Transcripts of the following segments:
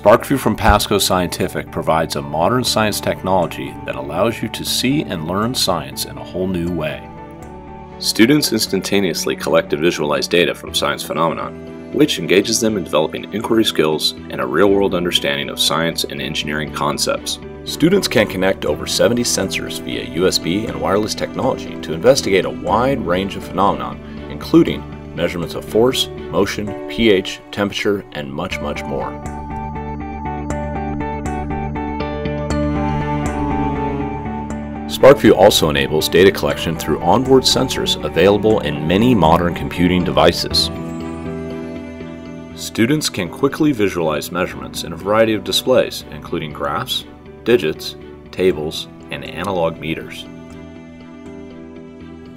SPARKvue from Pasco Scientific provides a modern science technology that allows you to see and learn science in a whole new way. Students instantaneously collect and visualize data from science phenomenon, which engages them in developing inquiry skills and a real-world understanding of science and engineering concepts. Students can connect over 70 sensors via USB and wireless technology to investigate a wide range of phenomena, including measurements of force, motion, pH, temperature, and much, much more. SPARKvue also enables data collection through onboard sensors available in many modern computing devices. Students can quickly visualize measurements in a variety of displays, including graphs, digits, tables, and analog meters.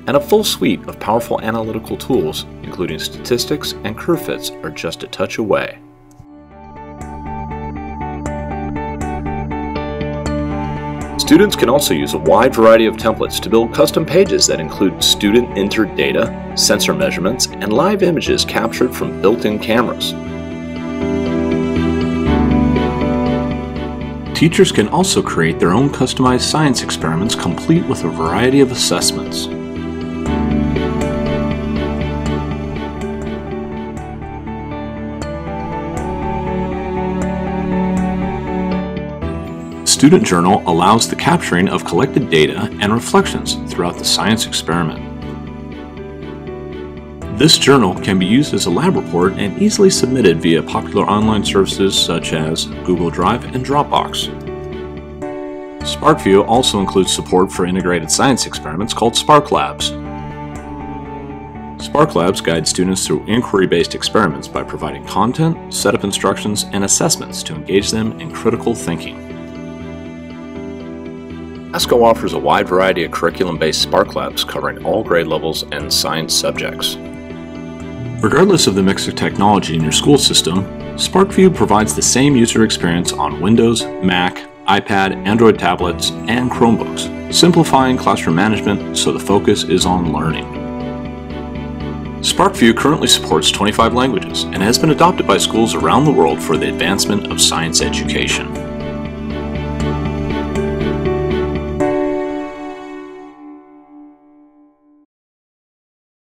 And a full suite of powerful analytical tools, including statistics and curve fits, are just a touch away. Students can also use a wide variety of templates to build custom pages that include student entered data, sensor measurements, and live images captured from built-in cameras. Teachers can also create their own customized science experiments complete with a variety of assessments. Student Journal allows the capturing of collected data and reflections throughout the science experiment. This journal can be used as a lab report and easily submitted via popular online services such as Google Drive and Dropbox. SPARKvue also includes support for integrated science experiments called SPARKlabs. Spark Labs guide students through inquiry-based experiments by providing content, setup instructions, and assessments to engage them in critical thinking. Pasco offers a wide variety of curriculum-based SPARKlabs covering all grade levels and science subjects. Regardless of the mix of technology in your school system, SPARKvue provides the same user experience on Windows, Mac, iPad, Android tablets, and Chromebooks, simplifying classroom management so the focus is on learning. SPARKvue currently supports 25 languages and has been adopted by schools around the world for the advancement of science education.